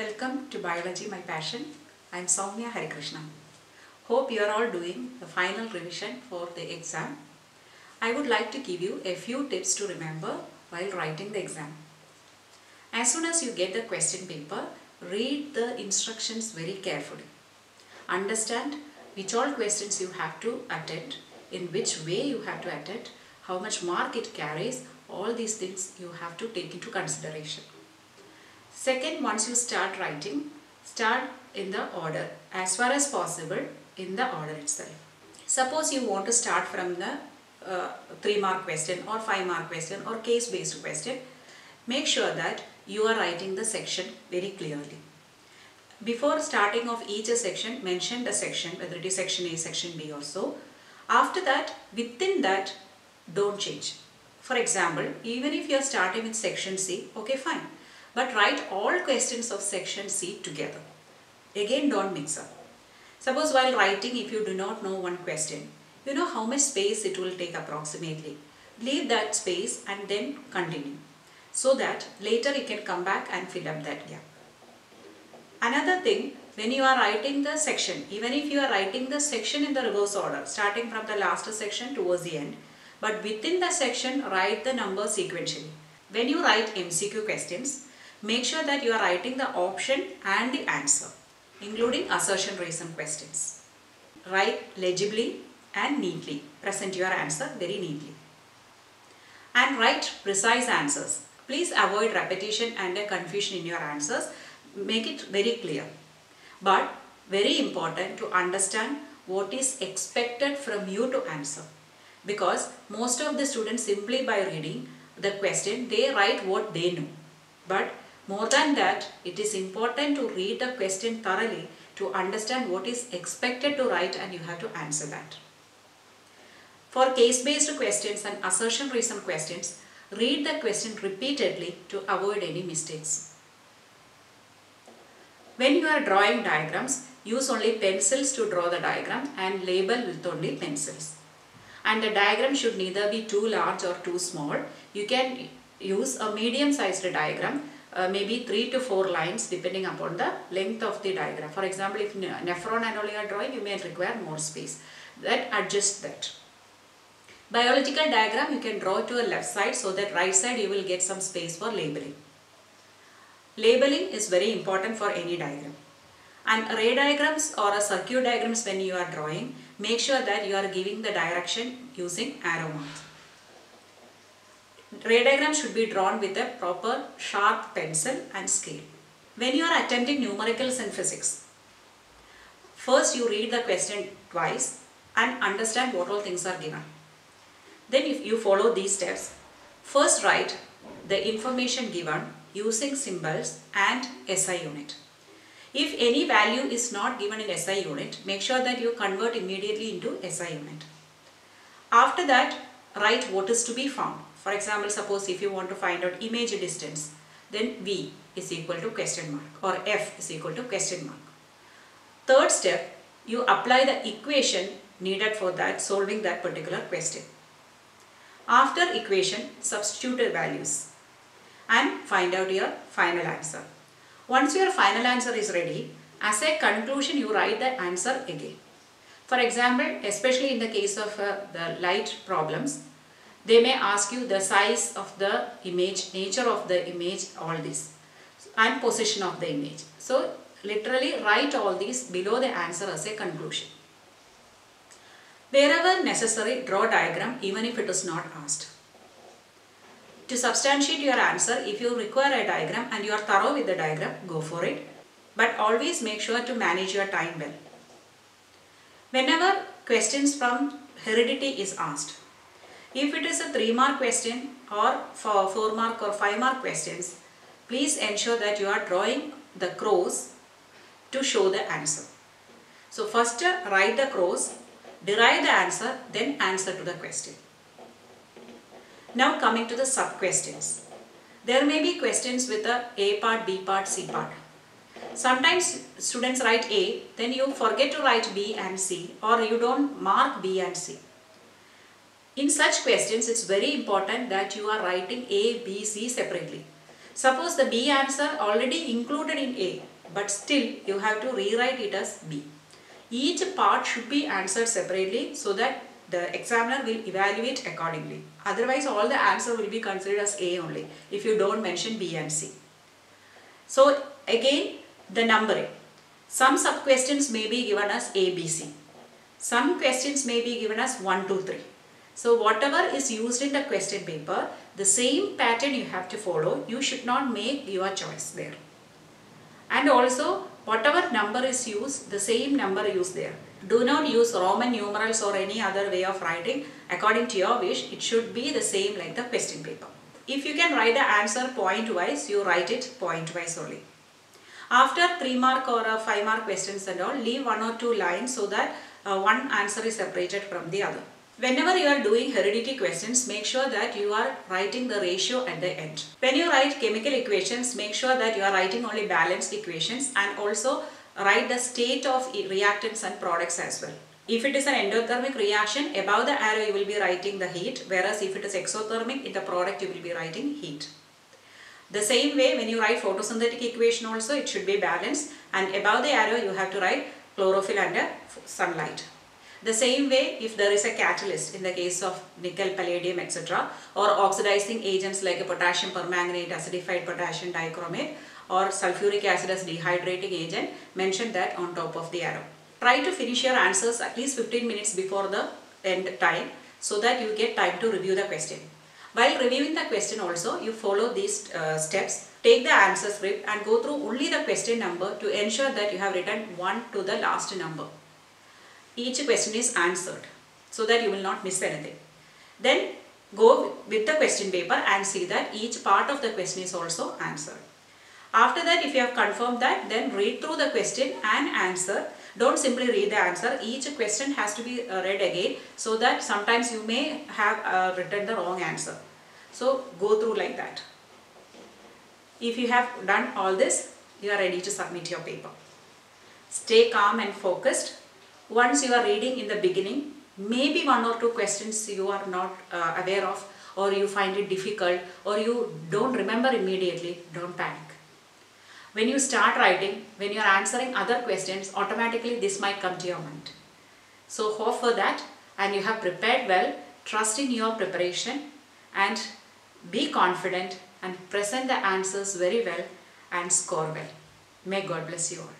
Welcome to Biology My Passion. I am Soumia Harikrishna. Hope you are all doing the final revision for the exam. I would like to give you a few tips to remember while writing the exam. As soon as you get the question paper, read the instructions very carefully. Understand which all questions you have to attend, in which way you have to attend, how much mark it carries, all these things you have to take into consideration. Second, once you start writing, start in the order as far as possible in the order itself. Suppose you want to start from the uh, 3 mark question or 5 mark question or case based question, make sure that you are writing the section very clearly. Before starting of each section, mention the section, whether it is section A, section B or so. After that, within that, don't change. For example, even if you are starting with section C, okay fine. But write all questions of section C together. Again, don't mix up. Suppose while writing, if you do not know one question, you know how much space it will take approximately. Leave that space and then continue. So that later you can come back and fill up that gap. Another thing, when you are writing the section, even if you are writing the section in the reverse order, starting from the last section towards the end, but within the section, write the number sequentially. When you write MCQ questions, make sure that you are writing the option and the answer, including assertion reason questions. Write legibly and neatly. Present your answer very neatly. And write precise answers. Please avoid repetition and confusion in your answers. Make it very clear. But very important to understand what is expected from you to answer. Because most of the students simply by reading the question, they write what they know. But more than that, it is important to read the question thoroughly to understand what is expected to write and you have to answer that. For case-based questions and assertion reason questions, read the question repeatedly to avoid any mistakes. When you are drawing diagrams, use only pencils to draw the diagram and label with only pencils. And the diagram should neither be too large or too small. You can use a medium sized diagram, uh, maybe 3 to 4 lines depending upon the length of the diagram. For example, if nephron and all are drawing, you may require more space. That adjust that. Biological diagram you can draw to a left side so that right side you will get some space for labeling. Labeling is very important for any diagram. And ray diagrams or a circuit diagrams when you are drawing, make sure that you are giving the direction using arrow marks. Ray diagram should be drawn with a proper sharp pencil and scale. When you are attempting numericals in physics, first you read the question twice and understand what all things are given. Then if you follow these steps, first write the information given using symbols and SI unit. If any value is not given in SI unit, make sure that you convert immediately into SI unit. After that, write what is to be found. For example, suppose if you want to find out image distance, then V is equal to question mark or F is equal to question mark. Third step, you apply the equation needed for that solving that particular question. After equation, substitute the values and find out your final answer. Once your final answer is ready, as a conclusion you write the answer again. For example, especially in the case of uh, the light problems, they may ask you the size of the image, nature of the image, all this and position of the image. So literally write all these below the answer as a conclusion. Wherever necessary, draw diagram even if it is not asked. To substantiate your answer, if you require a diagram and you are thorough with the diagram, go for it. But always make sure to manage your time well. Whenever questions from heredity is asked, if it is a 3 mark question or for 4 mark or 5 mark questions, please ensure that you are drawing the cross to show the answer. So first write the cross, derive the answer, then answer to the question. Now coming to the sub questions. There may be questions with a A part, B part, C part. Sometimes students write A, then you forget to write B and C or you don't mark B and C. In such questions, it's very important that you are writing A, B, C separately. Suppose the B answer already included in A, but still you have to rewrite it as B. Each part should be answered separately so that the examiner will evaluate accordingly. Otherwise all the answer will be considered as A only if you don't mention B and C. So again the numbering. Some sub questions may be given as A, B, C. Some questions may be given as 1, 2, 3. So whatever is used in the question paper, the same pattern you have to follow. You should not make your choice there. And also whatever number is used, the same number used there. Do not use Roman numerals or any other way of writing. According to your wish, it should be the same like the question paper. If you can write the answer point wise, you write it point wise only. After 3 mark or 5 mark questions and all, leave one or two lines so that uh, one answer is separated from the other. Whenever you are doing heredity questions, make sure that you are writing the ratio at the end. When you write chemical equations, make sure that you are writing only balanced equations and also write the state of reactants and products as well. If it is an endothermic reaction, above the arrow you will be writing the heat, whereas if it is exothermic, in the product you will be writing heat. The same way when you write photosynthetic equation also, it should be balanced and above the arrow you have to write chlorophyll and sunlight. The same way if there is a catalyst in the case of nickel, palladium etc. or oxidizing agents like a potassium permanganate, acidified potassium dichromate or sulfuric acid as dehydrating agent, mention that on top of the arrow. Try to finish your answers at least 15 minutes before the end time so that you get time to review the question. While reviewing the question also, you follow these uh, steps. Take the answer script and go through only the question number to ensure that you have written 1 to the last number each question is answered so that you will not miss anything. Then go with the question paper and see that each part of the question is also answered. After that if you have confirmed that then read through the question and answer. Don't simply read the answer. Each question has to be uh, read again so that sometimes you may have uh, written the wrong answer. So go through like that. If you have done all this, you are ready to submit your paper. Stay calm and focused once you are reading in the beginning, maybe one or two questions you are not uh, aware of or you find it difficult or you don't remember immediately, don't panic. When you start writing, when you are answering other questions, automatically this might come to your mind. So hope for that and you have prepared well, trust in your preparation and be confident and present the answers very well and score well. May God bless you all.